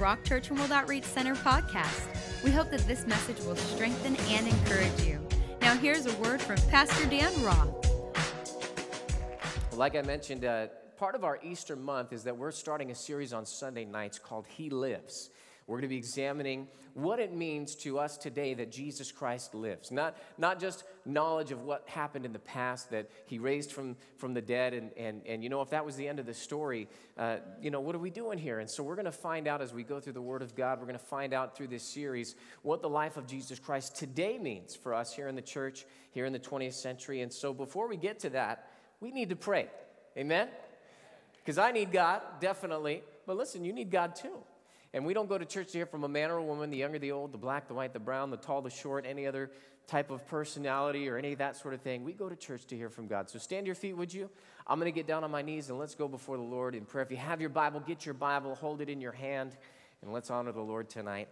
Rock Church and World Outreach Center podcast. We hope that this message will strengthen and encourage you. Now, here's a word from Pastor Dan Roth. Like I mentioned, uh, part of our Easter month is that we're starting a series on Sunday nights called He Lives. We're going to be examining what it means to us today that Jesus Christ lives. Not, not just knowledge of what happened in the past, that he raised from, from the dead, and, and, and you know, if that was the end of the story, uh, you know, what are we doing here? And so we're going to find out as we go through the Word of God, we're going to find out through this series what the life of Jesus Christ today means for us here in the church, here in the 20th century. And so before we get to that, we need to pray. Amen? Because I need God, definitely. But listen, you need God too. And we don't go to church to hear from a man or a woman, the young or the old, the black, the white, the brown, the tall, the short, any other type of personality or any of that sort of thing. We go to church to hear from God. So stand your feet, would you? I'm going to get down on my knees and let's go before the Lord in prayer. If you have your Bible, get your Bible, hold it in your hand, and let's honor the Lord tonight.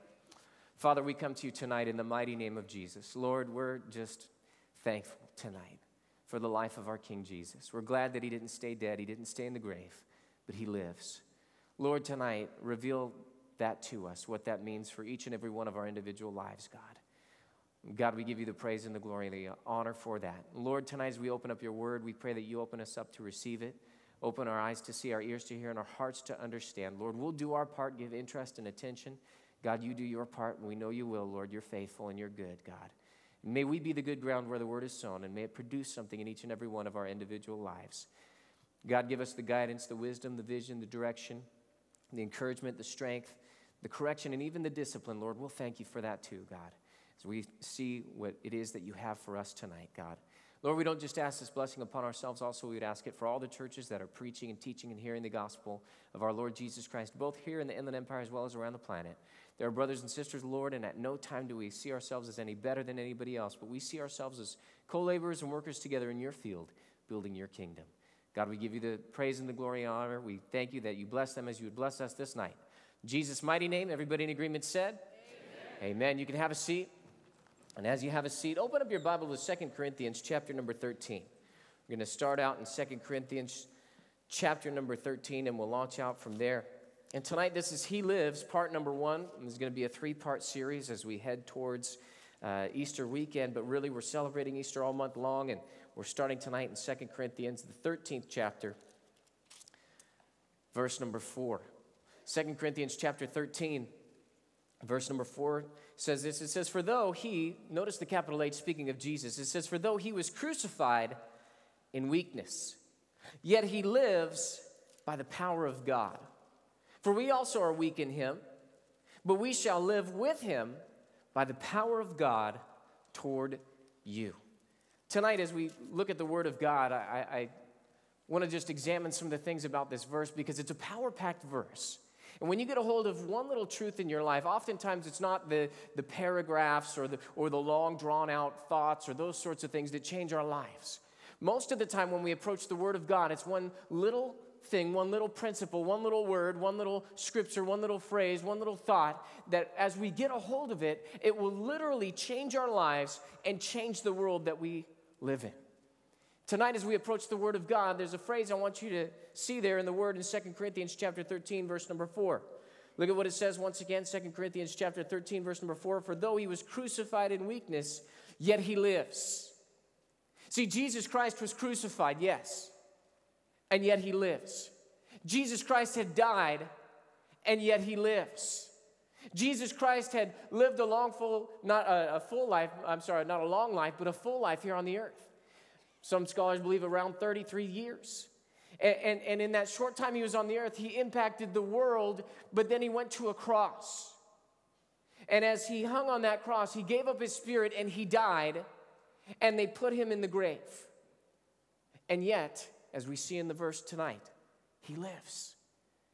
Father, we come to you tonight in the mighty name of Jesus. Lord, we're just thankful tonight for the life of our King Jesus. We're glad that he didn't stay dead, he didn't stay in the grave, but he lives. Lord, tonight, reveal that to us, what that means for each and every one of our individual lives, God. God, we give you the praise and the glory and the honor for that. Lord, tonight as we open up your word, we pray that you open us up to receive it, open our eyes to see, our ears to hear, and our hearts to understand. Lord, we'll do our part, give interest and attention. God, you do your part, and we know you will, Lord. You're faithful and you're good, God. May we be the good ground where the word is sown, and may it produce something in each and every one of our individual lives. God, give us the guidance, the wisdom, the vision, the direction, the encouragement, the strength the correction, and even the discipline, Lord. We'll thank you for that too, God, as we see what it is that you have for us tonight, God. Lord, we don't just ask this blessing upon ourselves, also, we would ask it for all the churches that are preaching and teaching and hearing the gospel of our Lord Jesus Christ, both here in the Inland Empire as well as around the planet. There are brothers and sisters, Lord, and at no time do we see ourselves as any better than anybody else, but we see ourselves as co laborers and workers together in your field, building your kingdom. God, we give you the praise and the glory and honor. We thank you that you bless them as you would bless us this night. Jesus' mighty name, everybody in agreement said? Amen. Amen. You can have a seat. And as you have a seat, open up your Bible to Second Corinthians chapter number 13. We're going to start out in Second Corinthians chapter number 13, and we'll launch out from there. And tonight, this is He Lives, part number one. And this is going to be a three part series as we head towards uh, Easter weekend. But really, we're celebrating Easter all month long, and we're starting tonight in Second Corinthians, the 13th chapter, verse number 4. 2 Corinthians chapter 13, verse number 4 says this. It says, For though he, notice the capital H speaking of Jesus, it says, For though he was crucified in weakness, yet he lives by the power of God. For we also are weak in him, but we shall live with him by the power of God toward you. Tonight, as we look at the Word of God, I, I want to just examine some of the things about this verse because it's a power packed verse. And when you get a hold of one little truth in your life, oftentimes it's not the, the paragraphs or the, or the long drawn out thoughts or those sorts of things that change our lives. Most of the time, when we approach the Word of God, it's one little thing, one little principle, one little word, one little scripture, one little phrase, one little thought that as we get a hold of it, it will literally change our lives and change the world that we live in. Tonight, as we approach the Word of God, there's a phrase I want you to see there in the Word in 2 Corinthians chapter 13, verse number 4. Look at what it says once again, 2 Corinthians chapter 13, verse number 4. For though he was crucified in weakness, yet he lives. See, Jesus Christ was crucified, yes, and yet he lives. Jesus Christ had died, and yet he lives. Jesus Christ had lived a long, full, not a, a full life, I'm sorry, not a long life, but a full life here on the earth. Some scholars believe around 33 years. And, and, and, in that short time he was on the earth, he impacted the world, but then he went to a cross. And as he hung on that cross, he gave up his spirit and he died, and they put him in the grave. And yet, as we see in the verse tonight, he lives.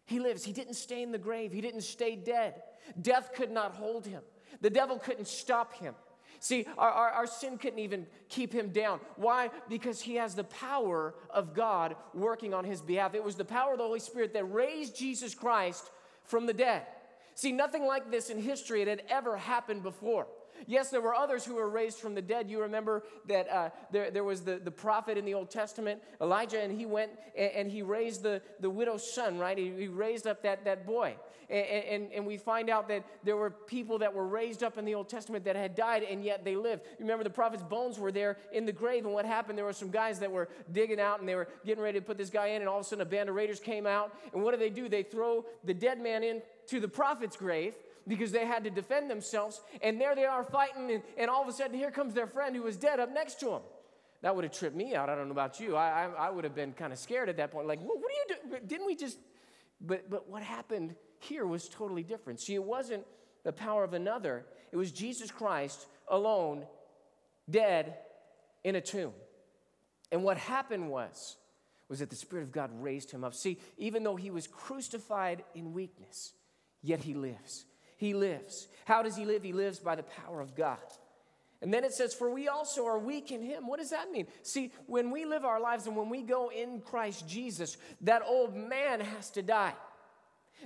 He lives. He didn't stay in the grave, he didn't stay dead. Death could not hold him, the devil couldn't stop him. See, our, our, our, sin couldn't even keep him down. Why? Because he has the power of God working on his behalf. It was the power of the Holy Spirit that raised Jesus Christ from the dead. See, nothing like this in history it had ever happened before. Yes, there were others who were raised from the dead. You remember that uh, there, there was the, the prophet in the Old Testament, Elijah, and he went and, and he raised the, the widow's son, right? He, he raised up that, that boy. And, and, and, we find out that there were people that were raised up in the Old Testament that had died and yet they lived. Remember, the prophet's bones were there in the grave, and what happened? There were some guys that were digging out and they were getting ready to put this guy in, and all of a sudden a band of raiders came out. And what do they do? They throw the dead man into the prophet's grave because they had to defend themselves. And there they are fighting, and, and all of a sudden, here comes their friend who was dead up next to them. That would have tripped me out. I don't know about you. I, I, I would have been kind of scared at that point. Like, what, are you doing? Didn't we just. But, but what happened here was totally different. See, it wasn't the power of another, it was Jesus Christ alone, dead in a tomb. And what happened was, was that the Spirit of God raised him up. See, even though he was crucified in weakness, yet he lives. He lives. How does he live? He lives by the power of God. And then it says, For we also are weak in him. What does that mean? See, when we live our lives and when we go in Christ Jesus, that old man has to die.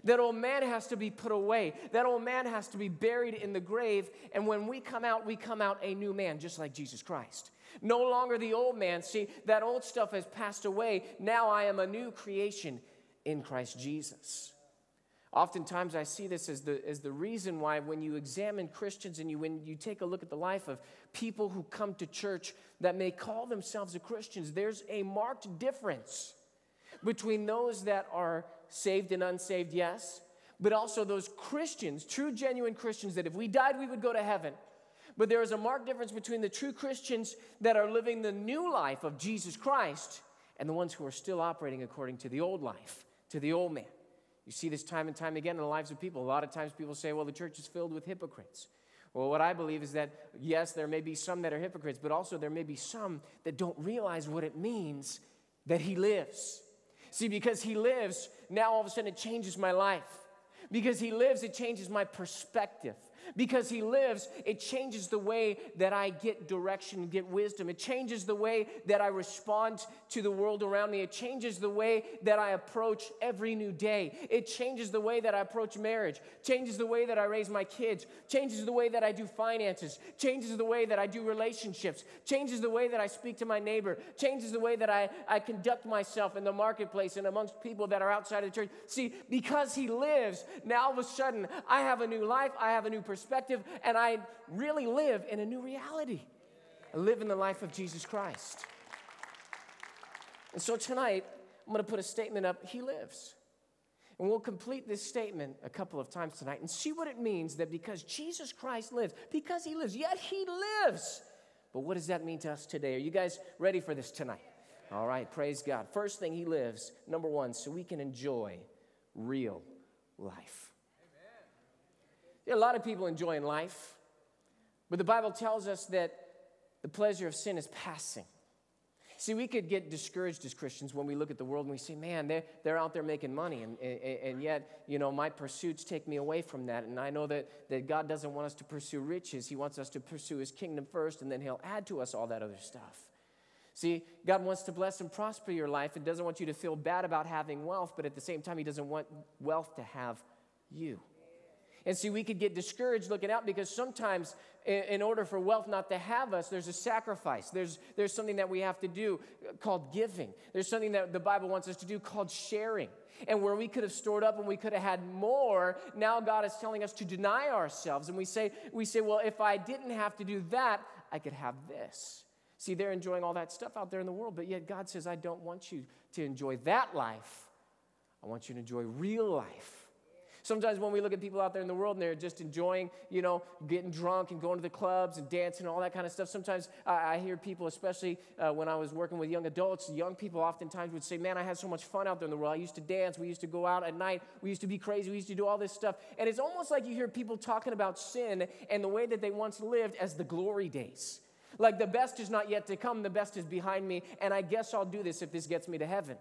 That old man has to be put away. That old man has to be buried in the grave. And when we come out, we come out a new man, just like Jesus Christ. No longer the old man. See, that old stuff has passed away. Now I am a new creation in Christ Jesus. Oftentimes, I see this as the, as the reason why, when you examine Christians and you, when you take a look at the life of people who come to church that may call themselves a Christians, there's a marked difference between those that are saved and unsaved, yes, but also those Christians, true, genuine Christians, that if we died, we would go to heaven. But there is a marked difference between the true Christians that are living the new life of Jesus Christ and the ones who are still operating according to the old life, to the old man. You see this time and time again in the lives of people. A lot of times people say, well, the church is filled with hypocrites. Well, what I believe is that, yes, there may be some that are hypocrites, but also there may be some that don't realize what it means that he lives. See, because he lives, now all of a sudden it changes my life. Because he lives, it changes my perspective. Because he lives, it changes the way that I get direction, get wisdom. It changes the way that I respond to the world around me. It changes the way that I approach every new day. It changes the way that I approach marriage, changes the way that I raise my kids, changes the way that I do finances, changes the way that I do relationships, changes the way that I speak to my neighbor, changes the way that I, I conduct myself in the marketplace and amongst people that are outside of the church. See, because he lives, now all of a sudden I have a new life, I have a new perspective perspective, and I really live in a new reality. I live in the life of Jesus Christ. And so tonight, I'm going to put a statement up He lives. And we'll complete this statement a couple of times tonight and see what it means that because Jesus Christ lives, because He lives, yet He lives. But what does that mean to us today? Are you guys ready for this tonight? All right, praise God. First thing, He lives, number one, so we can enjoy real life. There are a lot of people enjoying life, but the Bible tells us that the pleasure of sin is passing. See, we could get discouraged as Christians when we look at the world and we say, man, they're, they're out there making money, and, and, and yet, you know, my pursuits take me away from that. And I know that, that God doesn't want us to pursue riches, He wants us to pursue His kingdom first, and then He'll add to us all that other stuff. See, God wants to bless and prosper your life and doesn't want you to feel bad about having wealth, but at the same time, He doesn't want wealth to have you. And see, we could get discouraged looking out because sometimes, in order for wealth not to have us, there's a sacrifice. There's, there's something that we have to do called giving. There's something that the Bible wants us to do called sharing. And where we could have stored up and we could have had more, now God is telling us to deny ourselves. And we say, we say, well, if I didn't have to do that, I could have this. See, they're enjoying all that stuff out there in the world, but yet God says, I don't want you to enjoy that life. I want you to enjoy real life. Sometimes when we look at people out there in the world and they're just enjoying, you know, getting drunk and going to the clubs and dancing and all that kind of stuff, sometimes I, I hear people, especially uh, when I was working with young adults, young people oftentimes would say, Man, I had so much fun out there in the world. I used to dance. We used to go out at night. We used to be crazy. We used to do all this stuff. And it's almost like you hear people talking about sin and the way that they once lived as the glory days. Like the best is not yet to come, the best is behind me, and I guess I'll do this if this gets me to heaven.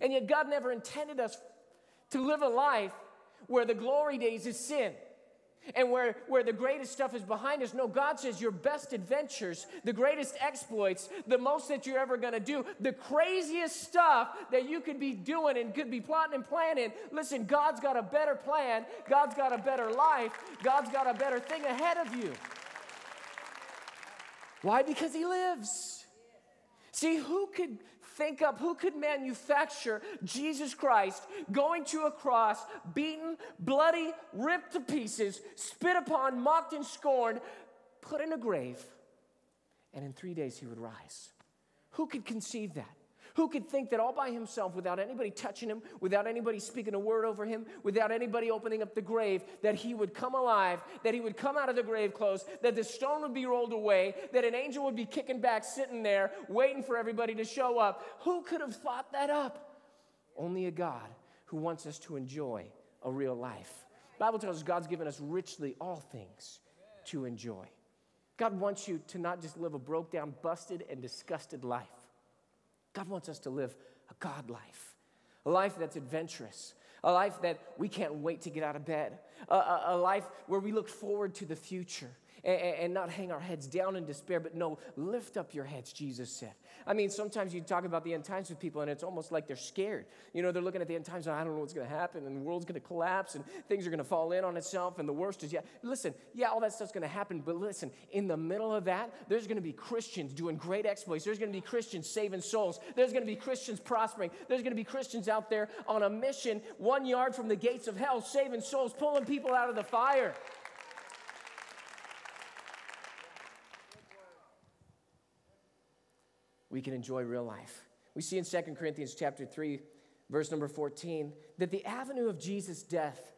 And yet, God never intended us to live a life where the glory days is sin and where, where the greatest stuff is behind us. No, God says your best adventures, the greatest exploits, the most that you're ever gonna do, the craziest stuff that you could be doing and could be plotting and planning. Listen, God's got a better plan, God's got a better life, God's got a better thing ahead of you. Why? Because he lives. See, who could think up, who could manufacture Jesus Christ going to a cross, beaten, bloody, ripped to pieces, spit upon, mocked, and scorned, put in a grave, and in three days he would rise? Who could conceive that? Who could think that all by himself, without anybody touching him, without anybody speaking a word over him, without anybody opening up the grave, that he would come alive, that he would come out of the grave clothes, that the stone would be rolled away, that an angel would be kicking back, sitting there, waiting for everybody to show up? Who could have thought that up? Only a God who wants us to enjoy a real life. The Bible tells us God's given us richly all things to enjoy. God wants you to not just live a broke down, busted, and disgusted life. God wants us to live a God life, a life that's adventurous, a life that we can't wait to get out of bed, a, a, a life where we look forward to the future, and, and not hang our heads down in despair, but no, lift up your heads, Jesus said. I mean, sometimes you talk about the end times with people, and it's almost like they're scared. You know, they're looking at the end times, and I don't know what's going to happen, and the world's going to collapse, and things are going to fall in on itself, and the worst is, yeah, listen, yeah, all that stuff's going to happen, but listen, in the middle of that, there's going to be Christians doing great exploits. There's going to be Christians saving souls. There's going to be Christians prospering. There's going to be Christians out there on a mission, one yard from the gates of hell, saving souls, pulling people out of the fire. We can enjoy real life. We see in 2 Corinthians chapter 3, verse number 14, that the avenue of Jesus' death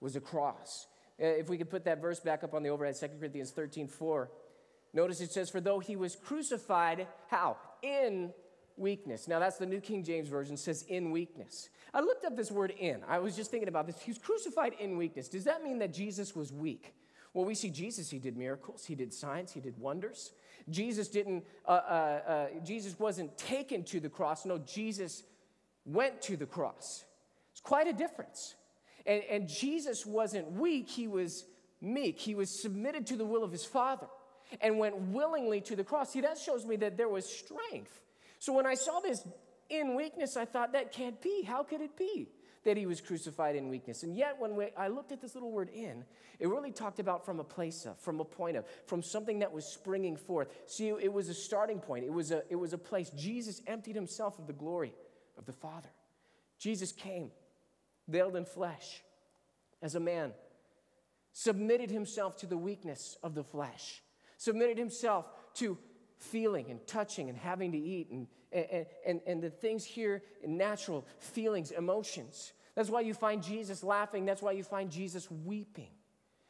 was a cross. Uh, if we could put that verse back up on the overhead, 2 Corinthians 13, 4. Notice it says, For though he was crucified, how? In weakness. Now that's the New King James Version says in weakness. I looked up this word in. I was just thinking about this. He was crucified in weakness. Does that mean that Jesus was weak? Well, we see Jesus, he did miracles, he did signs, he did wonders. Jesus didn't, uh, uh, uh, Jesus wasn't taken to the cross. No, Jesus went to the cross. It's quite a difference. And, and Jesus wasn't weak, he was meek. He was submitted to the will of his Father and went willingly to the cross. See, that shows me that there was strength. So when I saw this in weakness, I thought, that can't be. How could it be? That he was crucified in weakness. And yet, when we, I looked at this little word in, it really talked about from a place of, from a point of, from something that was springing forth. See, it was a starting point, it was a, it was a place. Jesus emptied himself of the glory of the Father. Jesus came, veiled in flesh, as a man, submitted himself to the weakness of the flesh, submitted himself to feeling and touching and having to eat and, and, and, and the things here natural feelings, emotions. That's why you find Jesus laughing. That's why you find Jesus weeping.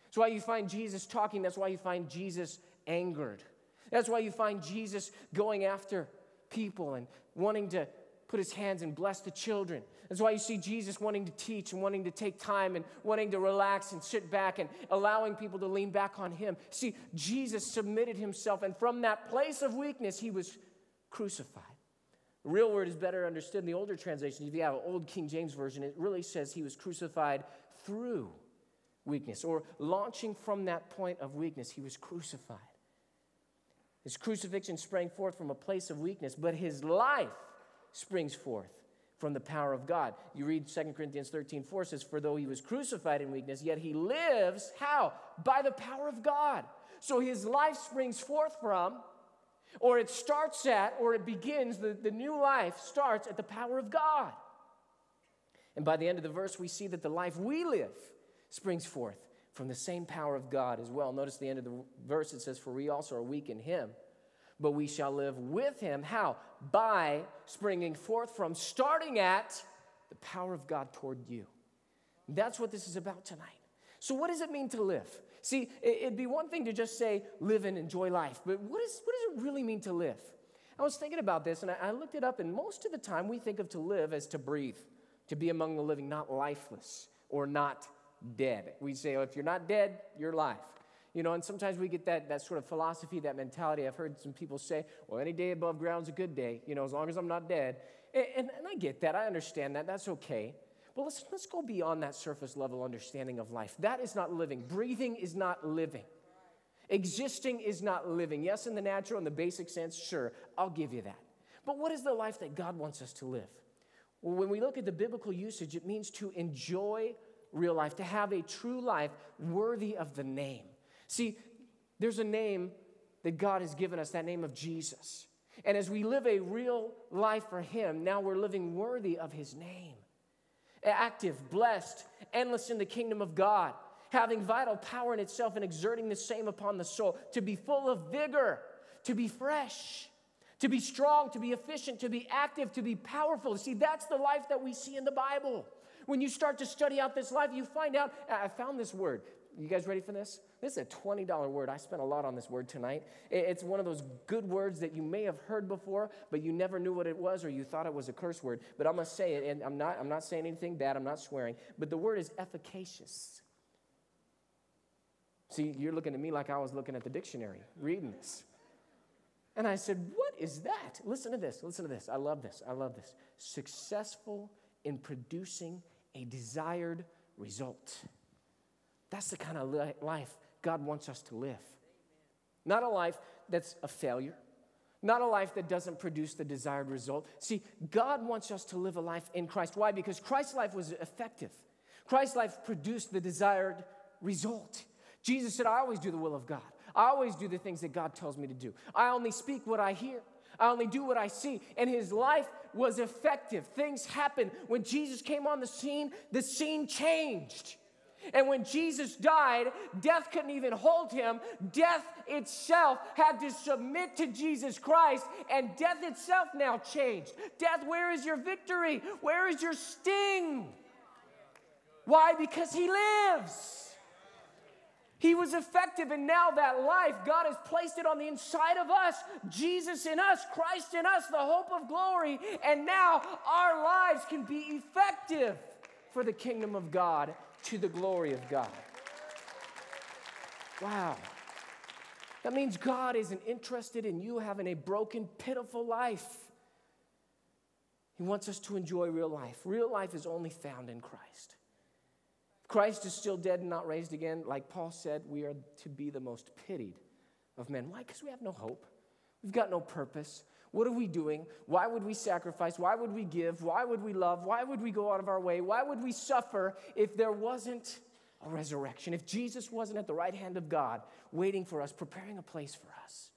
That's why you find Jesus talking. That's why you find Jesus angered. That's why you find Jesus going after people and wanting to put his hands and bless the children. That's why you see Jesus wanting to teach and wanting to take time and wanting to relax and sit back and allowing people to lean back on him. See, Jesus submitted himself, and from that place of weakness, he was crucified. The real word is better understood in the older translation. If you have an old King James Version, it really says he was crucified through weakness, or launching from that point of weakness, he was crucified. His crucifixion sprang forth from a place of weakness, but his life springs forth from the power of God. You read 2 Corinthians 13 4 says, For though he was crucified in weakness, yet he lives, how? By the power of God. So his life springs forth from, or it starts at, or it begins, the, the new life starts at the power of God. And by the end of the verse, we see that the life we live springs forth from the same power of God as well. Notice the end of the verse, it says, For we also are weak in him but we shall live with him. How? By springing forth from, starting at the power of God toward you. That's what this is about tonight. So, what does it mean to live? See, it'd be one thing to just say, live and enjoy life, but what, is, what does it really mean to live? I was thinking about this and I looked it up, and most of the time we think of to live as to breathe, to be among the living, not lifeless or not dead. We say, oh, if you're not dead, you're life. You know, and sometimes we get that, that sort of philosophy, that mentality. I've heard some people say, well, any day above ground's a good day, you know, as long as I'm not dead. And, and, and I get that. I understand that. That's okay. But let's, let's go beyond that surface level understanding of life. That is not living. Breathing is not living. Existing is not living. Yes, in the natural, in the basic sense, sure, I'll give you that. But what is the life that God wants us to live? Well, when we look at the biblical usage, it means to enjoy real life, to have a true life worthy of the name. See, there's a name that God has given us, that name of Jesus. And as we live a real life for Him, now we're living worthy of His name. Active, blessed, endless in the kingdom of God, having vital power in itself and exerting the same upon the soul, to be full of vigor, to be fresh, to be strong, to be efficient, to be active, to be powerful. See, that's the life that we see in the Bible. When you start to study out this life, you find out. I found this word. You guys ready for this? This is a $20 word. I spent a lot on this word tonight. It's one of those good words that you may have heard before, but you never knew what it was or you thought it was a curse word. But I'm going to say it, and I'm not, I'm not saying anything bad, I'm not swearing, but the word is efficacious. See, you're looking at me like I was looking at the dictionary, reading this. And I said, What is that? Listen to this. Listen to this. I love this. I love this. Successful in producing a desired result. That's the kind of life God wants us to live. Not a life that's a failure, not a life that doesn't produce the desired result. See, God wants us to live a life in Christ. Why? Because Christ's life was effective. Christ's life produced the desired result. Jesus said, I always do the will of God. I always do the things that God tells me to do. I only speak what I hear. I only do what I see. And his life was effective. Things happened. When Jesus came on the scene, the scene changed. And when Jesus died, death couldn't even hold him. Death itself had to submit to Jesus Christ, and death itself now changed. Death, where is your victory? Where is your sting? Why? Because he lives. He was effective, and now that life, God has placed it on the inside of us. Jesus in us, Christ in us, the hope of glory. And now our lives can be effective for the kingdom of God to the glory of God. Wow. That means God isn't interested in you having a broken, pitiful life. He wants us to enjoy real life. Real life is only found in Christ. Christ is still dead and not raised again. Like Paul said, we are to be the most pitied of men. Why? Because we have no hope. We've got no purpose. What are we doing? Why would we sacrifice? Why would we give? Why would we love? Why would we go out of our way? Why would we suffer if there wasn't a resurrection? If Jesus wasn't at the right hand of God, waiting for us, preparing a place for us?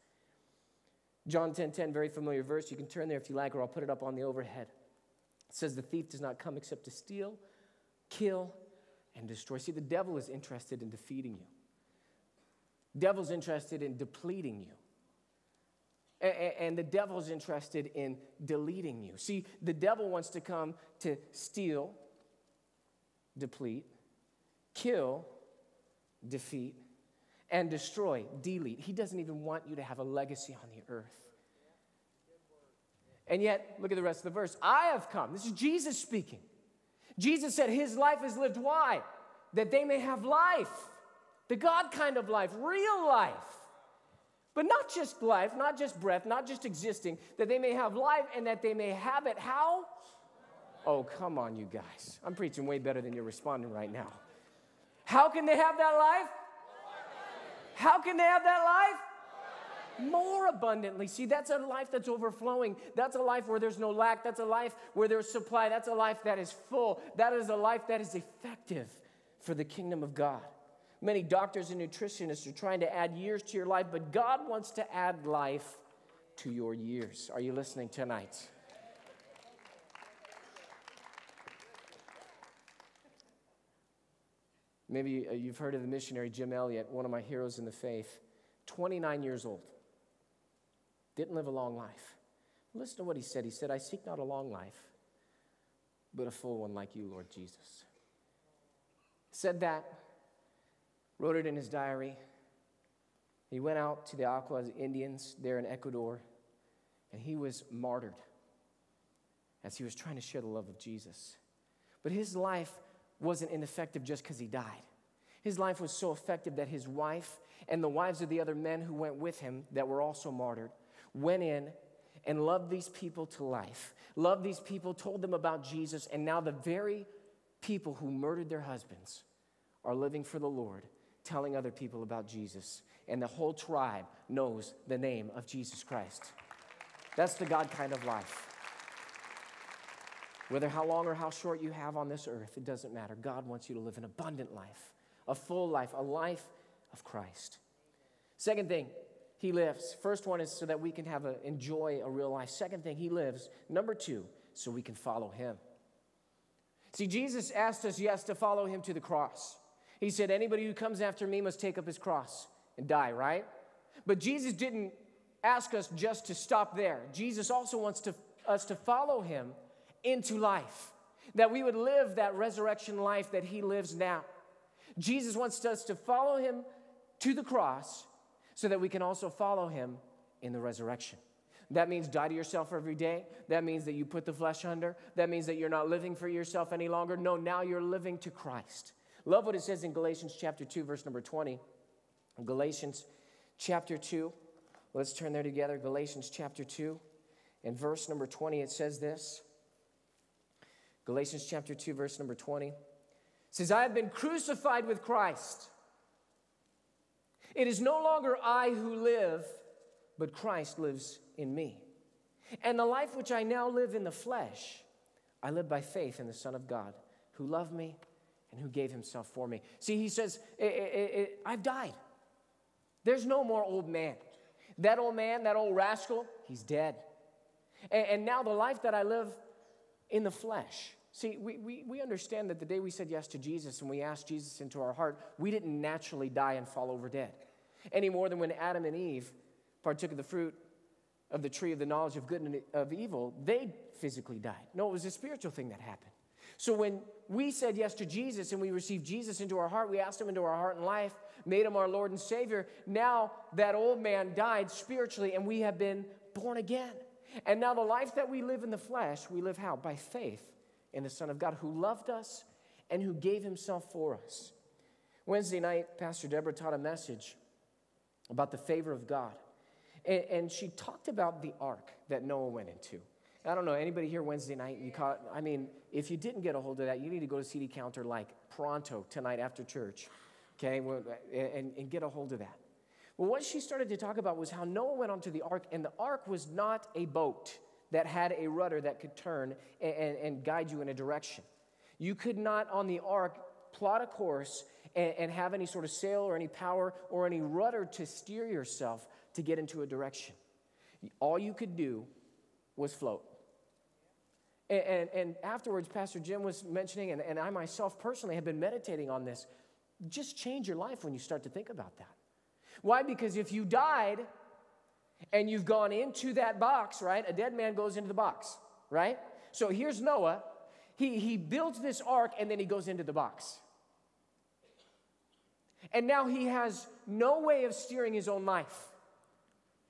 John 10 10, very familiar verse. You can turn there if you like, or I'll put it up on the overhead. It says, The thief does not come except to steal, kill, and destroy. See, the devil is interested in defeating you. Devil's interested in depleting you and the devil's interested in deleting you. See, the devil wants to come to steal, deplete, kill, defeat, and destroy, delete. He doesn't even want you to have a legacy on the earth. And yet, look at the rest of the verse. I have come. This is Jesus speaking. Jesus said his life is lived. Why? That they may have life, the God kind of life, real life. But not just life, not just breath, not just existing, that they may have life and that they may have it how? Oh, come on, you guys. I'm preaching way better than you're responding right now. How can they have that life? How can they have that life? More abundantly. See, that's a life that's overflowing. That's a life where there's no lack. That's a life where there's supply. That's a life that is full. That is a life that is effective for the kingdom of God. Many doctors and nutritionists are trying to add years to your life, but God wants to add life to your years. Are you listening tonight? Maybe uh, you've heard of the missionary Jim Elliot, one of my heroes in the faith. 29 years old. Didn't live a long life. Listen to what he said. He said, I seek not a long life, but a full one like you, Lord Jesus. Said that wrote it in his diary. He went out to the Aucas Indians there in Ecuador, and he was martyred as he was trying to share the love of Jesus. But his life wasn't ineffective just because he died. His life was so effective that his wife and the wives of the other men who went with him that were also martyred went in and loved these people to life, loved these people, told them about Jesus, and now the very people who murdered their husbands are living for the Lord telling other people about Jesus. And the whole tribe knows the name of Jesus Christ. That's the God kind of life. Whether how long or how short you have on this earth, it doesn't matter. God wants you to live an abundant life, a full life, a life of Christ. Second thing, he lives. First one is so that we can have a, enjoy a real life. Second thing, he lives. Number two, so we can follow him. See, Jesus asked us, yes, to follow him to the cross. He said, anybody who comes after me must take up his cross and die, right? But Jesus didn't ask us just to stop there. Jesus also wants to, us to follow him into life, that we would live that resurrection life that he lives now. Jesus wants us to follow him to the cross so that we can also follow him in the resurrection. That means die to yourself every day. That means that you put the flesh under. That means that you're not living for yourself any longer. No, now you're living to Christ. Love what it says in Galatians chapter 2, verse number 20. Galatians chapter 2. Let's turn there together. Galatians chapter 2 and verse number 20. It says this Galatians chapter 2, verse number 20. It says, I have been crucified with Christ. It is no longer I who live, but Christ lives in me. And the life which I now live in the flesh, I live by faith in the Son of God, who loved me and who gave himself for me. See, he says, I, I, I, I've died. There's no more old man. That old man, that old rascal, he's dead. And, and now the life that I live in the flesh. See, we, we, we understand that the day we said yes to Jesus and we asked Jesus into our heart, we didn't naturally die and fall over dead. Any more than when Adam and Eve partook of the fruit of the tree of the knowledge of good and of evil, they physically died. No, it was a spiritual thing that happened. So when we said yes to Jesus and we received Jesus into our heart, we asked him into our heart and life, made him our Lord and Savior. Now that old man died spiritually and we have been born again. And now the life that we live in the flesh, we live how? By faith in the Son of God who loved us and who gave himself for us. Wednesday night, Pastor Deborah taught a message about the favor of God. And, she talked about the ark that Noah went into. I don't know, anybody here Wednesday night, you caught, I mean, if you didn't get a hold of that, you need to go to CD Counter like pronto tonight after church, okay, and, and get a hold of that. Well, what she started to talk about was how Noah went onto the ark, and the ark was not a boat that had a rudder that could turn and, and, and guide you in a direction. You could not, on the ark, plot a course and, and have any sort of sail or any power or any rudder to steer yourself to get into a direction. All you could do was float. And, and, and, afterwards, Pastor Jim was mentioning, and, and I myself personally have been meditating on this. Just change your life when you start to think about that. Why? Because if you died and you've gone into that box, right? A dead man goes into the box, right? So here's Noah. He, he builds this ark and then he goes into the box. And now he has no way of steering his own life.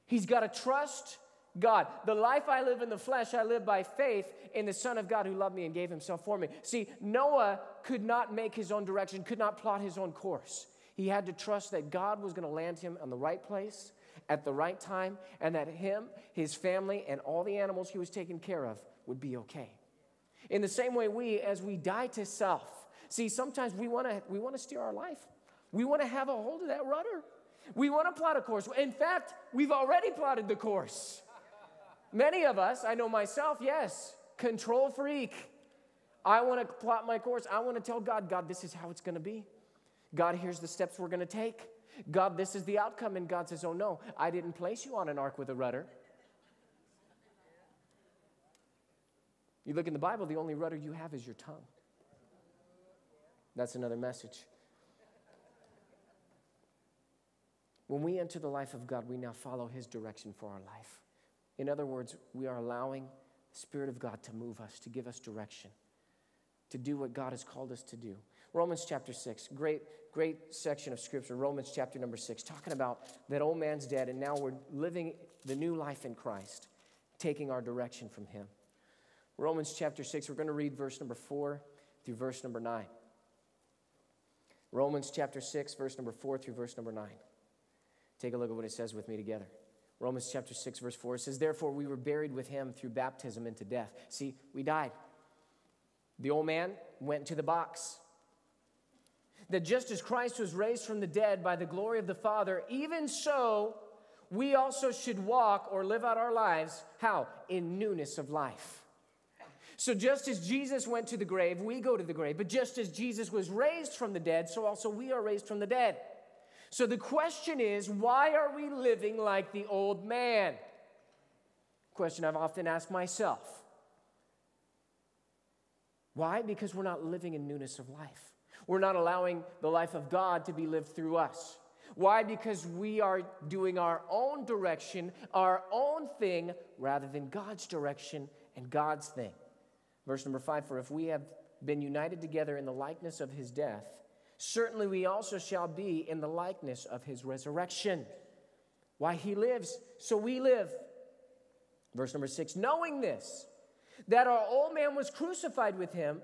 He's got to trust God. The life I live in the flesh, I live by faith in the Son of God who loved me and gave himself for me. See, Noah could not make his own direction, could not plot his own course. He had to trust that God was going to land him on the right place at the right time and that him, his family, and all the animals he was taking care of would be okay. In the same way, we, as we die to self, see, sometimes we want to we want to steer our life. We want to have a hold of that rudder. We want to plot a course. In fact, we've already plotted the course. Many of us, I know myself, yes, control freak. I want to plot my course. I want to tell God, God, this is how it's going to be. God, here's the steps we're going to take. God, this is the outcome. And God says, Oh, no, I didn't place you on an ark with a rudder. You look in the Bible, the only rudder you have is your tongue. That's another message. When we enter the life of God, we now follow His direction for our life. In other words, we are allowing the Spirit of God to move us, to give us direction, to do what God has called us to do. Romans chapter 6, great, great section of Scripture. Romans chapter number 6, talking about that old man's dead, and now we're living the new life in Christ, taking our direction from Him. Romans chapter 6, we're going to read verse number 4 through verse number 9. Romans chapter 6, verse number 4 through verse number 9. Take a look at what it says with me together. Romans chapter 6, verse 4 says, Therefore we were buried with him through baptism into death. See, we died. The old man went to the box. That just as Christ was raised from the dead by the glory of the Father, even so we also should walk or live out our lives, how? In newness of life. So, just as Jesus went to the grave, we go to the grave. But just as Jesus was raised from the dead, so also we are raised from the dead. So the question is why are we living like the old man? Question I've often asked myself. Why? Because we're not living in newness of life. We're not allowing the life of God to be lived through us. Why? Because we are doing our own direction, our own thing, rather than God's direction and God's thing. Verse number five For if we have been united together in the likeness of his death, certainly we also shall be in the likeness of his resurrection. Why he lives, so we live. Verse number six Knowing this, that our old man was crucified with him,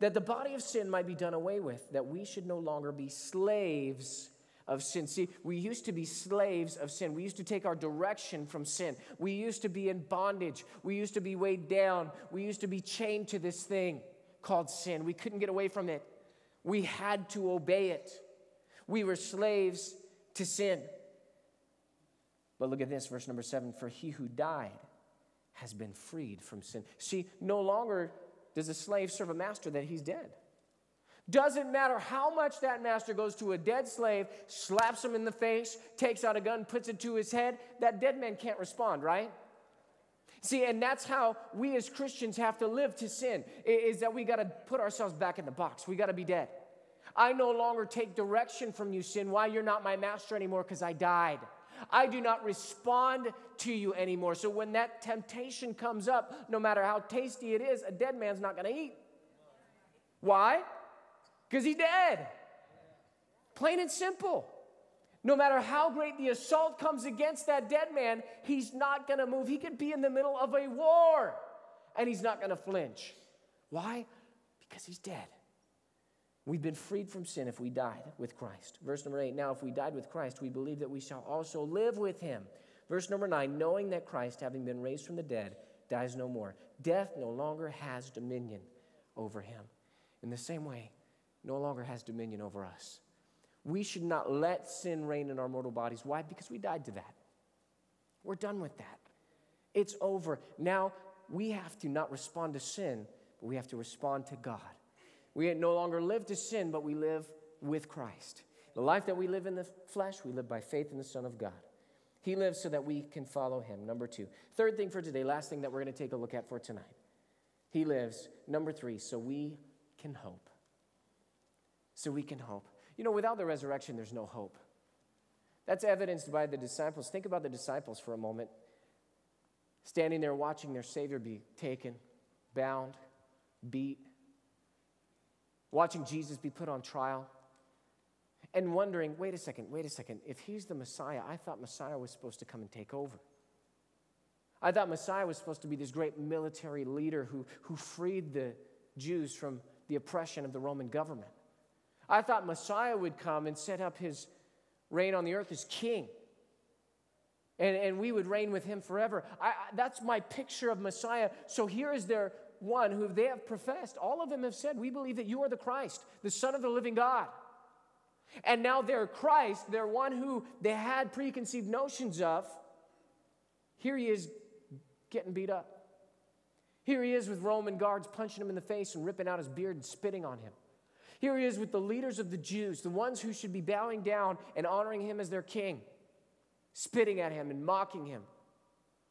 that the body of sin might be done away with, that we should no longer be slaves of sin. See, we used to be slaves of sin. We used to take our direction from sin. We used to be in bondage. We used to be weighed down. We used to be chained to this thing called sin. We couldn't get away from it. We had to obey it. We were slaves to sin. But look at this, verse number seven For he who died has been freed from sin. See, no longer does a slave serve a master that he's dead. Doesn't matter how much that master goes to a dead slave, slaps him in the face, takes out a gun, puts it to his head, that dead man can't respond, right? See, and that's how we as Christians have to live to sin, is that we got to put ourselves back in the box. We got to be dead. I no longer take direction from you, sin. Why? You're not my master anymore because I died. I do not respond to you anymore. So when that temptation comes up, no matter how tasty it is, a dead man's not going to eat. Why? Because he's dead. Plain and simple. No matter how great the assault comes against that dead man, he's not going to move. He could be in the middle of a war and he's not going to flinch. Why? Because he's dead. We've been freed from sin if we died with Christ. Verse number eight now, if we died with Christ, we believe that we shall also live with him. Verse number nine knowing that Christ, having been raised from the dead, dies no more. Death no longer has dominion over him. In the same way, no longer has dominion over us. We should not let sin reign in our mortal bodies. Why? Because we died to that. We're done with that. It's over. Now we have to not respond to sin, but we have to respond to God. We no longer live to sin, but we live with Christ. The life that we live in the flesh, we live by faith in the Son of God. He lives so that we can follow him. Number two. Third thing for today, last thing that we're going to take a look at for tonight. He lives, number three, so we can hope so we can hope. You know, without the resurrection, there's no hope. That's evidenced by the disciples. Think about the disciples for a moment. Standing there watching their Savior be taken, bound, beat, watching Jesus be put on trial, and wondering wait a second, wait a second, if he's the Messiah, I thought Messiah was supposed to come and take over. I thought Messiah was supposed to be this great military leader who, who freed the Jews from the oppression of the Roman government. I thought Messiah would come and set up his reign on the earth as king. And, and we would reign with him forever. I, I, that's my picture of Messiah. So here is their one who they have professed. All of them have said, We believe that you are the Christ, the Son of the living God. And now their Christ, their one who they had preconceived notions of, here he is getting beat up. Here he is with Roman guards punching him in the face and ripping out his beard and spitting on him. Here he is with the leaders of the Jews, the ones who should be bowing down and honoring him as their king, spitting at him and mocking him,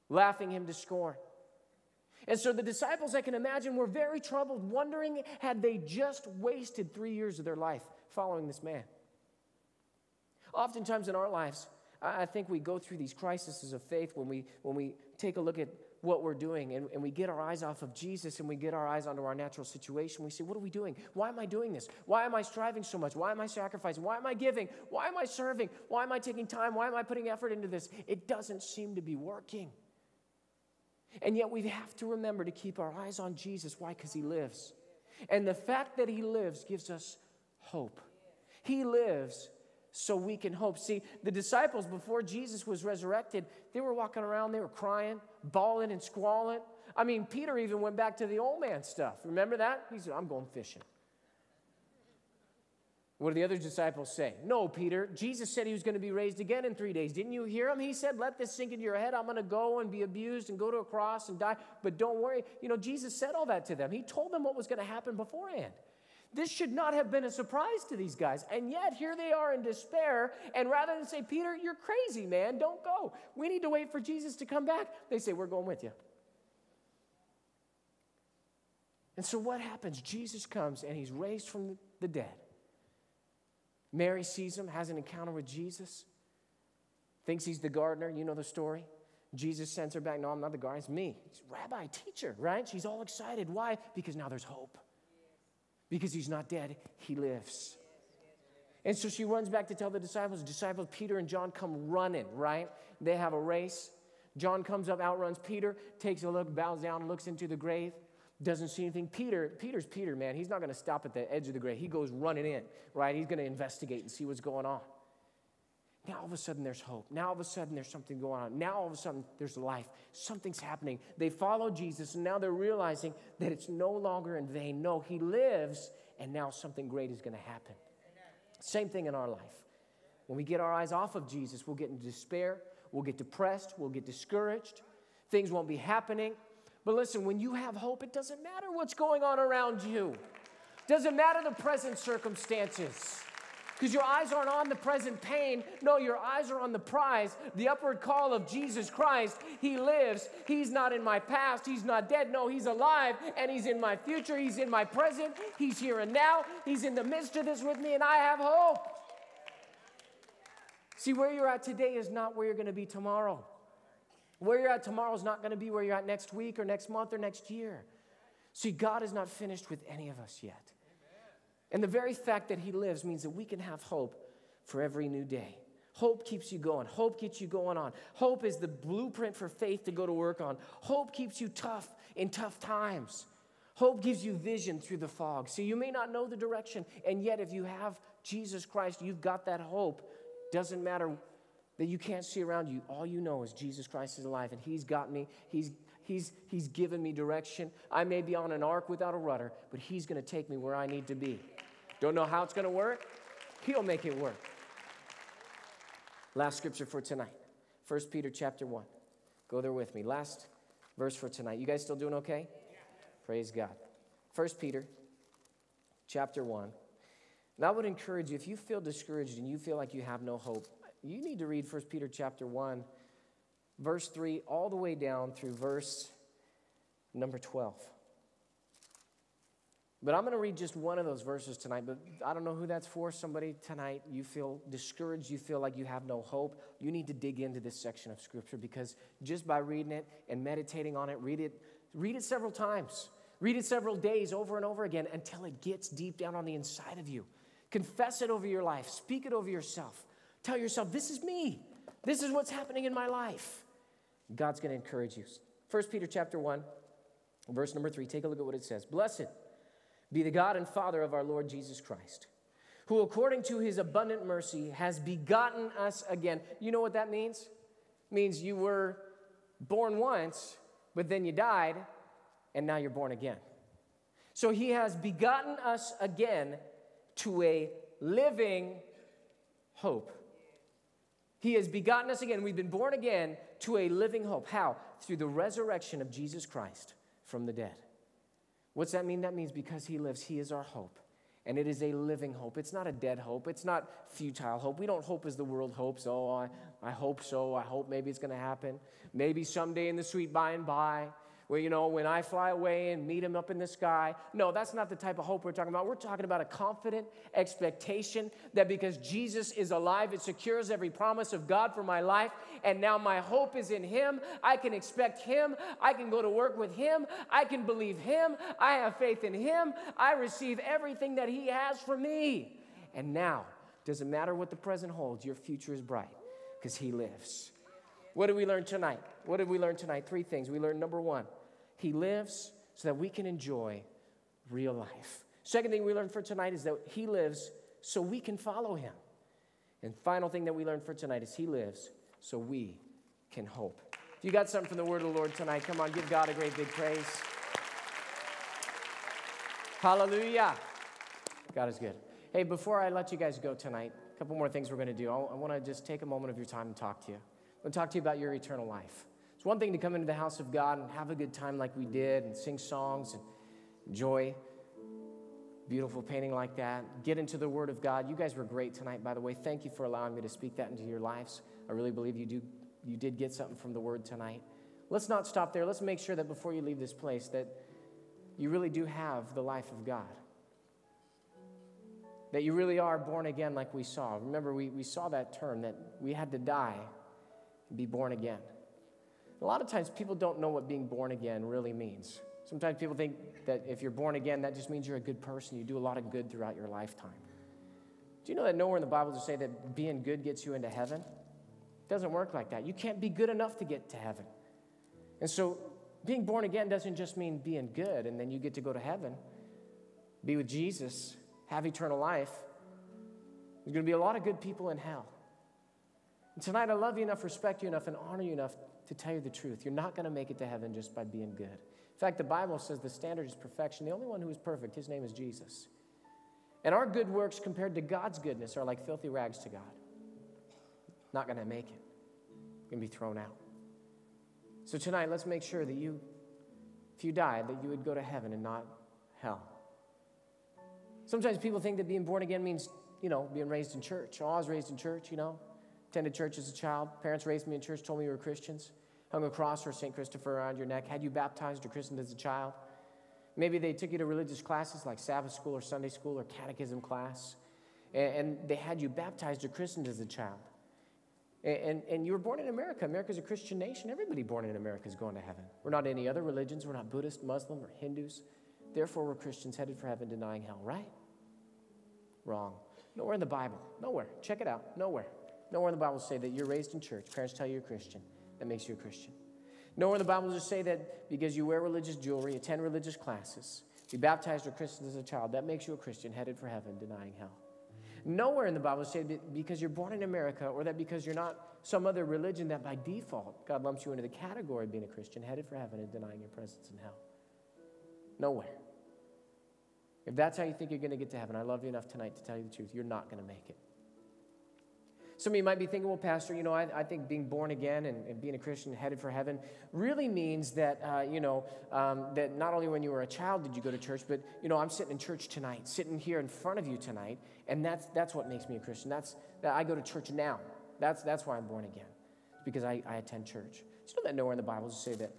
laughing him to scorn. And so the disciples, I can imagine, were very troubled, wondering had they just wasted three years of their life following this man. Oftentimes in our lives, I think we go through these crises of faith when we, when we take a look at what we're doing and, and we get our eyes off of Jesus and we get our eyes onto our natural situation, we say, What are we doing? Why am I doing this? Why am I striving so much? Why am I sacrificing? Why am I giving? Why am I serving? Why am I taking time? Why am I putting effort into this? It doesn't seem to be working. And yet we have to remember to keep our eyes on Jesus. Why? Because he lives. And the fact that he lives gives us hope. He lives so we can hope. See, the disciples, before Jesus was resurrected, they were walking around, they were crying, bawling, and squalling. I mean, Peter even went back to the old man stuff. Remember that? He said, I'm going fishing. What do the other disciples say? No, Peter. Jesus said he was going to be raised again in three days. Didn't you hear him? He said, Let this sink into your head. I'm going to go and be abused and go to a cross and die. But don't worry. You know, Jesus said all that to them. He told them what was going to happen beforehand. This should not have been a surprise to these guys. And yet, here they are in despair. And rather than say, Peter, you're crazy, man, don't go. We need to wait for Jesus to come back, they say, We're going with you. And so, what happens? Jesus comes and he's raised from the dead. Mary sees him, has an encounter with Jesus, thinks he's the gardener. You know the story. Jesus sends her back. No, I'm not the gardener, it's me. Rabbi, teacher, right? She's all excited. Why? Because now there's hope. Because he's not dead, he lives. And so she runs back to tell the disciples. Disciples, Peter and John come running, right? They have a race. John comes up, outruns Peter, takes a look, bows down, looks into the grave doesn't see anything. Peter, Peter's Peter, man. He's not going to stop at the edge of the grave. He goes running in, right? He's going to investigate and see what's going on. Now all of a sudden there's hope. Now all of a sudden there's something going on. Now all of a sudden there's life. Something's happening. They follow Jesus and now they're realizing that it's no longer in vain. No, he lives and now something great is going to happen. Same thing in our life. When we get our eyes off of Jesus, we'll get into despair, we'll get depressed, we'll get discouraged. Things won't be happening. But listen, when you have hope, it doesn't matter what's going on around you. Doesn't matter the present circumstances. Because your eyes aren't on the present pain. No, your eyes are on the prize, the upward call of Jesus Christ. He lives. He's not in my past. He's not dead. No, He's alive and He's in my future. He's in my present. He's here and now. He's in the midst of this with me, and I have hope. See, where you're at today is not where you're going to be tomorrow. Where you're at tomorrow is not going to be where you're at next week or next month or next year. See, God is not finished with any of us yet. And the very fact that He lives means that we can have hope for every new day. Hope keeps you going. Hope gets you going on. Hope is the blueprint for faith to go to work on. Hope keeps you tough in tough times. Hope gives you vision through the fog. So you may not know the direction, and yet if you have Jesus Christ, you've got that hope. Doesn't matter that you can't see around you. All you know is Jesus Christ is alive and He's got me. He's, he's, he's given me direction. I may be on an ark without a rudder, but He's going to take me where I need to be. Don't know how it's going to work? He'll make it work. Last scripture for tonight 1 Peter chapter 1. Go there with me. Last verse for tonight. You guys still doing okay? Praise God. 1 Peter chapter 1. And I would encourage you, if you feel discouraged and you feel like you have no hope, you need to read 1 Peter chapter 1, verse 3, all the way down through verse number 12. But I'm going to read just one of those verses tonight, but I don't know who that's for. Somebody tonight, you feel discouraged, you feel like you have no hope. You need to dig into this section of Scripture because just by reading it and meditating on it, read it, read it several times. Read it several days over and over again until it gets deep down on the inside of you. Confess it over your life, speak it over yourself. Tell yourself, this is me. This is what's happening in my life. God's going to encourage you. 1 Peter chapter 1, verse number 3. Take a look at what it says. Blessed be the God and Father of our Lord Jesus Christ, who according to his abundant mercy has begotten us again. You know what that means? It means you were born once, but then you died, and now you're born again. So he has begotten us again to a living hope he has begotten us again. We've been born again to a living hope. How? Through the resurrection of Jesus Christ from the dead. What's that mean? That means because He lives, He is our hope. And it is a living hope. It's not a dead hope. It's not futile hope. We don't hope as the world hopes. Oh, I, I hope so. I hope maybe it's going to happen. Maybe someday in the sweet by and by where, you know, when I fly away and meet him up in the sky. No, that's not the type of hope we're talking about. We're talking about a confident expectation that because Jesus is alive, it secures every promise of God for my life. And now my hope is in him. I can expect him. I can go to work with him. I can believe him. I have faith in him. I receive everything that he has for me. And now, doesn't matter what the present holds, your future is bright because he lives. What did we learn tonight? What did we learn tonight? Three things. We learned number one, he lives so that we can enjoy real life. Second thing we learned for tonight is that He lives so we can follow Him. And final thing that we learned for tonight is He lives so we can hope. If you got something from the word of the Lord tonight, come on, give God a great big praise. Hallelujah. God is good. Hey, before I let you guys go tonight, a couple more things we're going to do. I want to just take a moment of your time and talk to you. I want to talk to you about your eternal life. It's one thing to come into the house of God and have a good time like we did and sing songs and enjoy. beautiful painting like that. Get into the Word of God. You guys were great tonight, by the way. Thank you for allowing me to speak that into your lives. I really believe you do. You did get something from the Word tonight. Let's not stop there. Let's make sure that before you leave this place that you really do have the life of God. That you really are born again, like we saw. Remember, we, we saw that term that we had to die and be born again. A lot of times people don't know what being born again really means. Sometimes people think that if you're born again, that just means you're a good person. You do a lot of good throughout your lifetime. Do you know that nowhere in the Bible does it say that being good gets you into heaven? It doesn't work like that. You can't be good enough to get to heaven. And so being born again doesn't just mean being good and then you get to go to heaven, be with Jesus, have eternal life. There's going to be a lot of good people in hell. And tonight, I love you enough, respect you enough, and honor you enough to tell you the truth. You're not going to make it to heaven just by being good. In fact, the Bible says the standard is perfection. The only one who is perfect, his name is Jesus. And our good works compared to God's goodness are like filthy rags to God. Not going to make it. Going to be thrown out. So tonight, let's make sure that you, if you died, that you would go to heaven and not hell. Sometimes people think that being born again means, you know, being raised in church. Oh, I was raised in church, you know, attended church as a child. Parents raised me in church, told me we were Christians hung a cross or St. Christopher around your neck, had you baptized or christened as a child. Maybe they took you to religious classes like Sabbath school or Sunday school or catechism class, and, they had you baptized or christened as a child. And, and, and, you were born in America. America's a Christian nation. Everybody born in America is going to heaven. We're not any other religions. We're not Buddhist, Muslim, or Hindus. Therefore, we're Christians headed for heaven, denying hell, right? Wrong. Nowhere in the Bible. Nowhere. Check it out. Nowhere. Nowhere in the Bible say that you're raised in church. Parents tell you you're Christian that makes you a Christian. Nowhere in the Bible does it say that because you wear religious jewelry, attend religious classes, be baptized or christened as a child, that makes you a Christian headed for heaven, denying hell. Nowhere in the Bible does it say that because you're born in America or that because you're not some other religion that by default God lumps you into the category of being a Christian headed for heaven and denying your presence in hell. Nowhere. If that's how you think you're going to get to heaven, I love you enough tonight to tell you the truth. You're not going to make it. Some of you might be thinking, well, Pastor, you know, I, I think being born again and, and, being a Christian headed for heaven really means that, uh, you know, um, that not only when you were a child did you go to church, but, you know, I'm sitting in church tonight, sitting here in front of you tonight, and that's, that's what makes me a Christian. That's, that I go to church now. That's, that's why I'm born again. It's because I, I attend church. You know that nowhere in the Bible does say that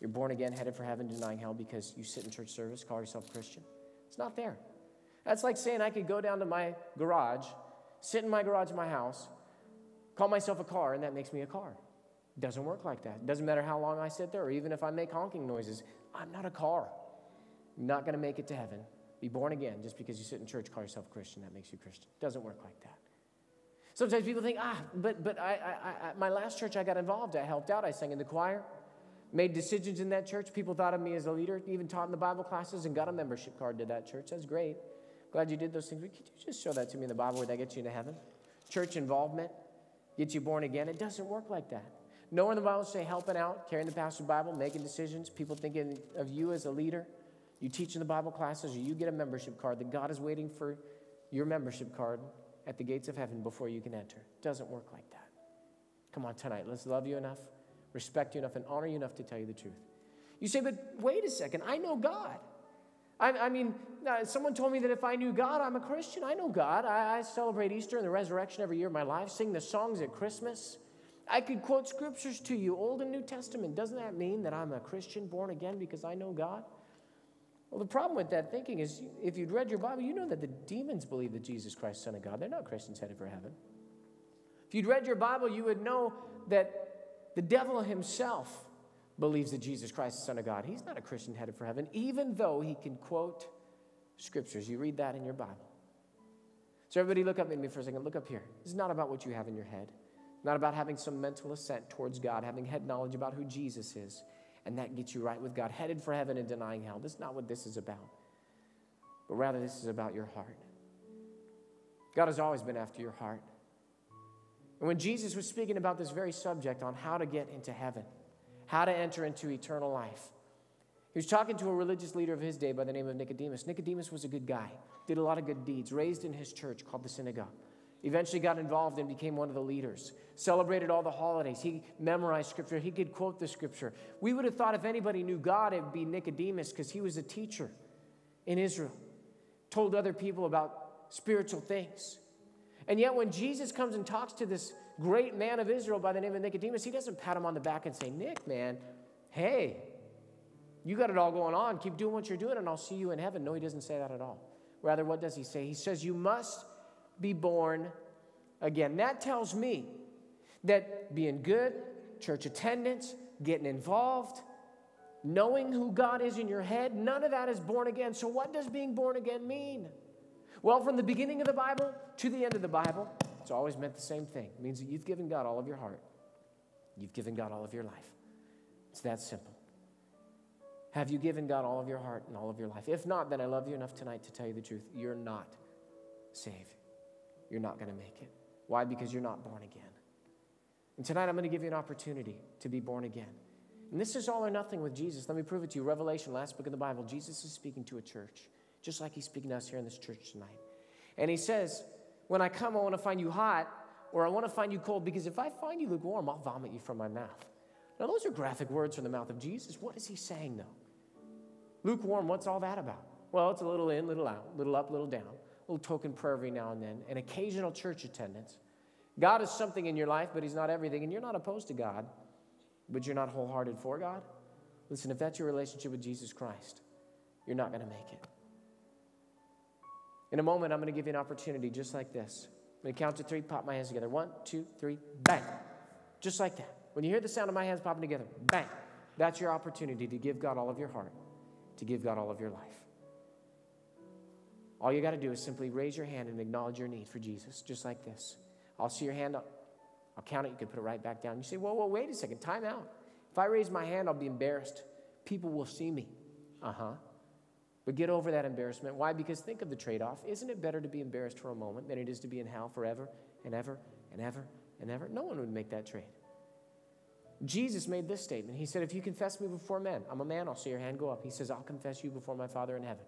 you're born again, headed for heaven, denying hell because you sit in church service, call yourself Christian? It's not there. That's like saying I could go down to my garage, sit in my garage in my house, call myself a car, and that makes me a car. It doesn't work like that. It doesn't matter how long I sit there, or even if I make honking noises. I'm not a car. I'm not going to make it to heaven. Be born again just because you sit in church, call yourself a Christian. That makes you Christian. It doesn't work like that. Sometimes people think, ah, but, but I, I, I, my last church I got involved, I helped out, I sang in the choir, made decisions in that church. People thought of me as a leader, even taught in the Bible classes, and got a membership card to that church. That's great. Glad you did those things. But could you just show that to me in the Bible? Would that get you into heaven? Church involvement get you born again. It doesn't work like that. Nowhere in the Bible say helping out, carrying the pastor's Bible, making decisions, people thinking of you as a leader. You teaching the Bible classes or you get a membership card that God is waiting for your membership card at the gates of heaven before you can enter. It doesn't work like that. Come on, tonight, let's love you enough, respect you enough, and honor you enough to tell you the truth. You say, but wait a second, I know God. I, I mean, uh, someone told me that if I knew God, I'm a Christian. I know God. I, I celebrate Easter and the resurrection every year of my life, sing the songs at Christmas. I could quote scriptures to you, Old and New Testament. Doesn't that mean that I'm a Christian born again because I know God? Well, the problem with that thinking is if you'd read your Bible, you know that the demons believe that Jesus Christ Son of God. They're not Christians headed for heaven. If you'd read your Bible, you would know that the devil himself believes that Jesus Christ is the Son of God. He's not a Christian headed for heaven, even though he can quote scriptures. You read that in your Bible. So, everybody, look up at me for a second. Look up here. This is not about what you have in your head, not about having some mental assent towards God, having head knowledge about who Jesus is, and that gets you right with God, headed for heaven and denying hell. This is not what this is about, but rather, this is about your heart. God has always been after your heart. And when Jesus was speaking about this very subject on how to get into heaven, how to enter into eternal life. He was talking to a religious leader of his day by the name of Nicodemus. Nicodemus was a good guy, did a lot of good deeds, raised in his church called the synagogue. Eventually got involved and became one of the leaders. Celebrated all the holidays. He memorized scripture. He could quote the scripture. We would have thought if anybody knew God, it would be Nicodemus because he was a teacher in Israel. told other people about spiritual things. And yet, when Jesus comes and talks to this great man of Israel by the name of Nicodemus, he doesn't pat him on the back and say, Nick, man, hey, you got it all going on. Keep doing what you're doing, and I'll see you in heaven. No, he doesn't say that at all. Rather, what does he say? He says, You must be born again. That tells me that being good, church attendance, getting involved, knowing who God is in your head, none of that is born again. So, what does being born again mean? Well, from the beginning of the Bible to the end of the Bible, it's always meant the same thing. It means that you've given God all of your heart, you've given God all of your life. It's that simple. Have you given God all of your heart and all of your life? If not, then I love you enough tonight to tell you the truth. You're not saved. You're not going to make it. Why? Because you're not born again. And tonight I'm going to give you an opportunity to be born again. And this is all or nothing with Jesus. Let me prove it to you. Revelation, last book of the Bible, Jesus is speaking to a church, just like he's speaking to us here in this church tonight. And he says, When I come, I want to find you hot, or I want to find you cold, because if I find you lukewarm, I'll vomit you from my mouth. Now, those are graphic words from the mouth of Jesus. What is he saying, though? Lukewarm, what's all that about? Well, it's a little in, little out, little up, little down, a little token prayer every now and then, an occasional church attendance. God is something in your life, but He's not everything, and you're not opposed to God, but you're not wholehearted for God. Listen, if that's your relationship with Jesus Christ, you're not going to make it. In a moment, I'm going to give you an opportunity just like this. I'm going to count to three, pop my hands together. One, two, three, bang. Just like that. When you hear the sound of my hands popping together, bang. That's your opportunity to give God all of your heart to give God all of your life. All you got to do is simply raise your hand and acknowledge your need for Jesus, just like this. I'll see your hand up. I'll count it. You can put it right back down. You say, whoa, whoa, wait a second. Time out. If I raise my hand, I'll be embarrassed. People will see me. Uh huh. But get over that embarrassment. Why? Because think of the trade off. Isn't it better to be embarrassed for a moment than it is to be in hell forever and ever and ever and ever? No one would make that trade. Jesus made this statement. He said, If you confess me before men, I'm a man, I'll see your hand go up. He says, I'll confess you before my Father in heaven.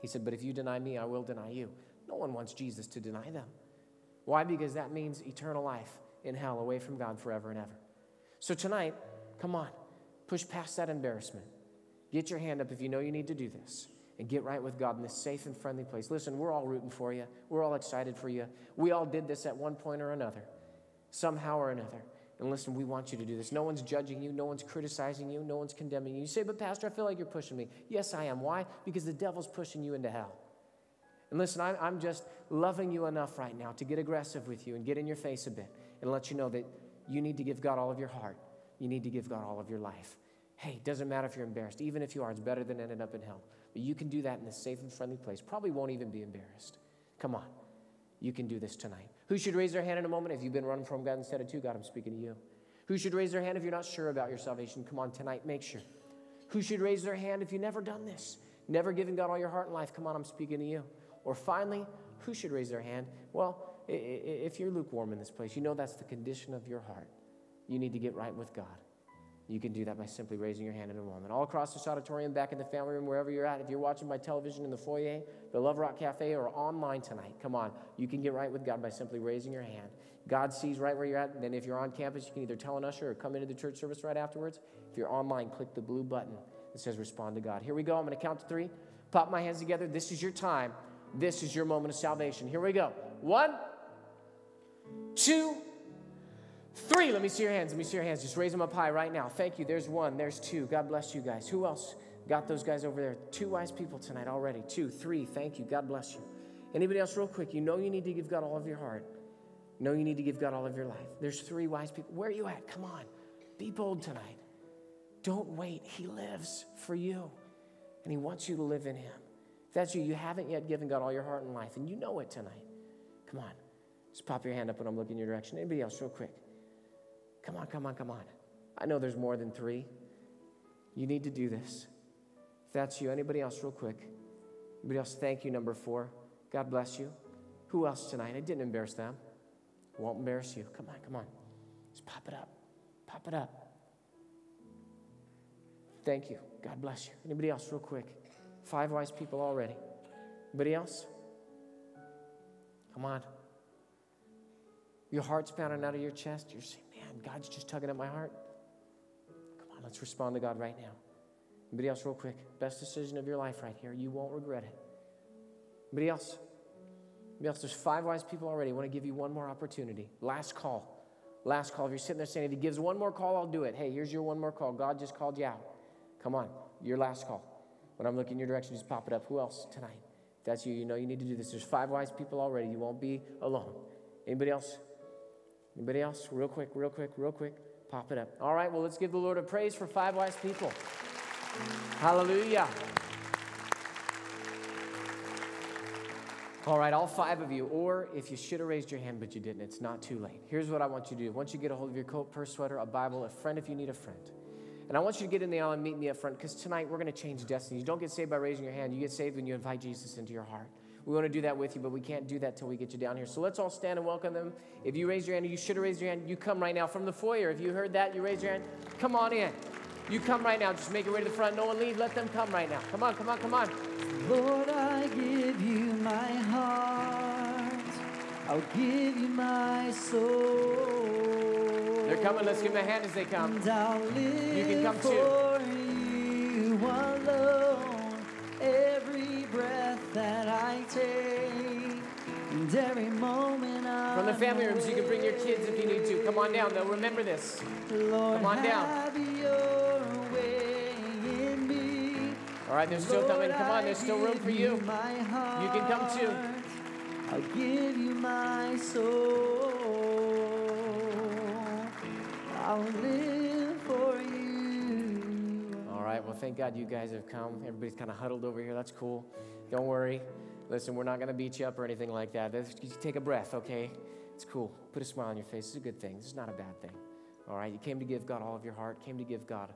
He said, But if you deny me, I will deny you. No one wants Jesus to deny them. Why? Because that means eternal life in hell, away from God forever and ever. So tonight, come on, push past that embarrassment. Get your hand up if you know you need to do this and get right with God in this safe and friendly place. Listen, we're all rooting for you. We're all excited for you. We all did this at one point or another, somehow or another. And listen, we want you to do this. No one's judging you, no one's criticizing you, no one's condemning you. You say, but Pastor, I feel like you're pushing me. Yes, I am. Why? Because the devil's pushing you into hell. And listen, I'm, I'm just loving you enough right now to get aggressive with you and get in your face a bit and let you know that you need to give God all of your heart. You need to give God all of your life. Hey, it doesn't matter if you're embarrassed. Even if you are, it's better than ending up in hell. But you can do that in a safe and friendly place. Probably won't even be embarrassed. Come on. You can do this tonight. Who should raise their hand in a moment if you've been running from God instead of to God? I'm speaking to you. Who should raise their hand if you're not sure about your salvation? Come on, tonight, make sure. Who should raise their hand if you've never done this? Never given God all your heart and life? Come on, I'm speaking to you. Or finally, who should raise their hand? Well, if you're lukewarm in this place, you know that's the condition of your heart. You need to get right with God. You can do that by simply raising your hand in a moment. All across this auditorium, back in the family room, wherever you're at, if you're watching by television in the foyer, the Love Rock Cafe, or online tonight, come on. You can get right with God by simply raising your hand. God sees right where you're at. Then if you're on campus, you can either tell an usher or come into the church service right afterwards. If you're online, click the blue button that says respond to God. Here we go. I'm going to count to three. Pop my hands together. This is your time. This is your moment of salvation. Here we go. One, two, Three, let me see your hands. Let me see your hands. Just raise them up high right now. Thank you. There's one. There's two. God bless you guys. Who else got those guys over there? Two wise people tonight already. Two, three. Thank you. God bless you. Anybody else, real quick? You know you need to give God all of your heart. You know you need to give God all of your life. There's three wise people. Where are you at? Come on. Be bold tonight. Don't wait. He lives for you, and He wants you to live in Him. If that's you, you haven't yet given God all your heart and life, and you know it tonight. Come on. Just pop your hand up when I'm looking in your direction. Anybody else, real quick? Come on, come on, come on. I know there's more than three. You need to do this. If that's you, anybody else, real quick? Anybody else? Thank you, number four. God bless you. Who else tonight? I didn't embarrass them. Won't embarrass you. Come on, come on. Just pop it up. Pop it up. Thank you. God bless you. Anybody else, real quick? Five wise people already. Anybody else? Come on. Your heart's pounding out of your chest. You're saying, God's just tugging at my heart. Come on, let's respond to God right now. Anybody else, real quick? Best decision of your life right here. You won't regret it. Anybody else? Anybody else? There's five wise people already. I want to give you one more opportunity. Last call. Last call. If you're sitting there saying, if he gives one more call, I'll do it. Hey, here's your one more call. God just called you out. Come on, your last call. When I'm looking your direction, just pop it up. Who else tonight? If that's you, you know you need to do this. There's five wise people already. You won't be alone. Anybody else? Anybody else? Real quick, real quick, real quick. Pop it up. All right, well, let's give the Lord a praise for five wise people. Hallelujah. All right, all five of you, or if you should have raised your hand but you didn't, it's not too late. Here's what I want you to do. Once you get a hold of your coat, purse, sweater, a Bible, a friend if you need a friend. And I want you to get in the aisle and meet me up front because tonight we're going to change destinies. You don't get saved by raising your hand, you get saved when you invite Jesus into your heart. We want to do that with you, but we can't do that till we get you down here. So let's all stand and welcome them. If you raise your hand, you should have raised your hand, you come right now from the foyer. If you heard that, you raise your hand, come on in. You come right now. Just make your way to the front. No one leave. Let them come right now. Come on, come on, come on. Lord, I give you my heart. I'll give you my soul. They're coming. Let's give them a hand as they come. And I'll live You can come too. For you alone. Every breath that I take, and every moment I'm From the family rooms, you can bring your kids if you need to. Come on down. They'll remember this. Lord, Come on down. have your way in me. All right, they're still coming. Come on, there's still room for you. You can come too. I'll give you my soul. I'll live for you. All right, well, thank God you guys have come. Everybody's kind of huddled over here. That's cool. Don't worry. Listen, we're not going to beat you up or anything like that. Just take a breath, okay? It's cool. Put a smile on your face. It's a good thing. Is not a bad thing. All right, you came to give God all of your heart, came to give God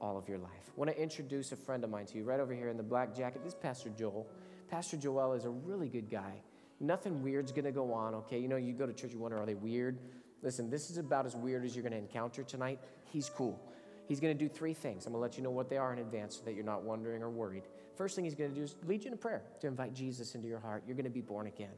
all of your life. I want to introduce a friend of mine to you right over here in the black jacket. This is Pastor Joel. Pastor Joel is a really good guy. Nothing weird's going to go on, okay? You know, you go to church, you wonder, are they weird? Listen, this is about as weird as you're going to encounter tonight. He's cool. He's going to do three things. I'm going to let you know what they are in advance so that you're not wondering or worried. First thing he's going to do is lead you in a prayer to invite Jesus into your heart. You're going to be born again.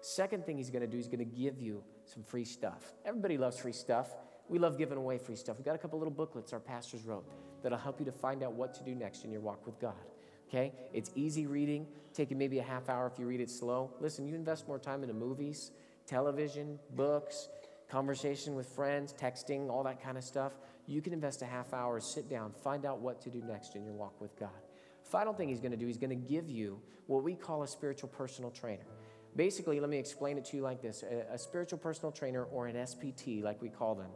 Second thing he's going to do is going to give you some free stuff. Everybody loves free stuff. We love giving away free stuff. We've got a couple little booklets our pastors wrote that'll help you to find out what to do next in your walk with God. Okay? It's easy reading, taking maybe a half hour if you read it slow. Listen, you invest more time into movies, television, books, conversation with friends, texting, all that kind of stuff. You can invest a half hour, sit down, find out what to do next in your walk with God. Final thing he's going to do, he's going to give you what we call a spiritual personal trainer. Basically, let me explain it to you like this a, a spiritual personal trainer, or an SPT, like we call them,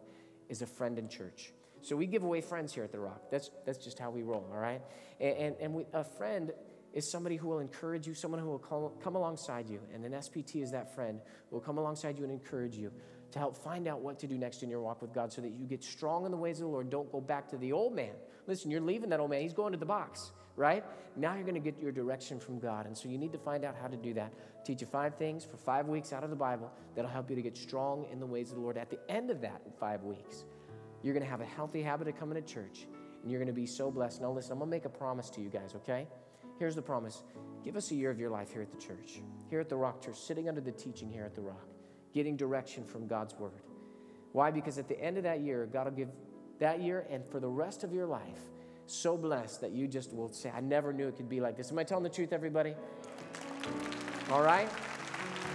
is a friend in church. So we give away friends here at The Rock. That's, that's just how we roll, all right? And, and, and we, a friend is somebody who will encourage you, someone who will come, come alongside you. And an SPT is that friend who will come alongside you and encourage you to help find out what to do next in your walk with God so that you get strong in the ways of the Lord. Don't go back to the old man. Listen, you're leaving that old man, he's going to the box, right? Now you're going to get your direction from God. And so you need to find out how to do that. Teach you five things for five weeks out of the Bible that'll help you to get strong in the ways of the Lord. At the end of that five weeks, you're going to have a healthy habit of coming to church and you're going to be so blessed. Now, listen, I'm going to make a promise to you guys, okay? Here's the promise give us a year of your life here at the church, here at the Rock Church, sitting under the teaching here at the Rock, getting direction from God's Word. Why? Because at the end of that year, God will give that year and for the rest of your life so blessed that you just will say, I never knew it could be like this. Am I telling the truth, everybody? All right?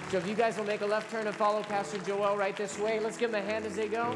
So if you guys will make a left turn and follow Pastor Joel right this way, let's give him a hand as they go.